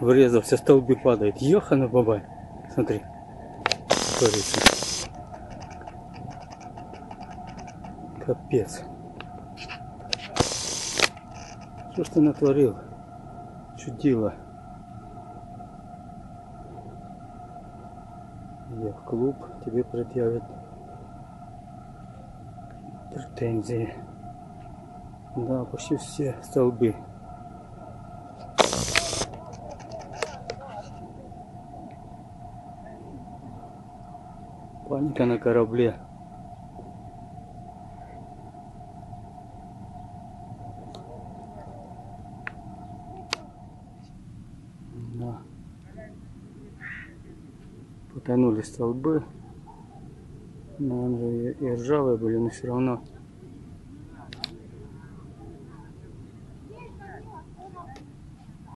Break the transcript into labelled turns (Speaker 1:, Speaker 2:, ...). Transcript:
Speaker 1: Врезался, столбы падает. Ёхана бабай. Смотри. Творится. Капец. Что ж ты натворил? Чудило. Я в клуб, тебе предъявят претензии. Да, почти все столбы. Паника на корабле. Да. Потонули столбы. Но они и ржавые были, но все равно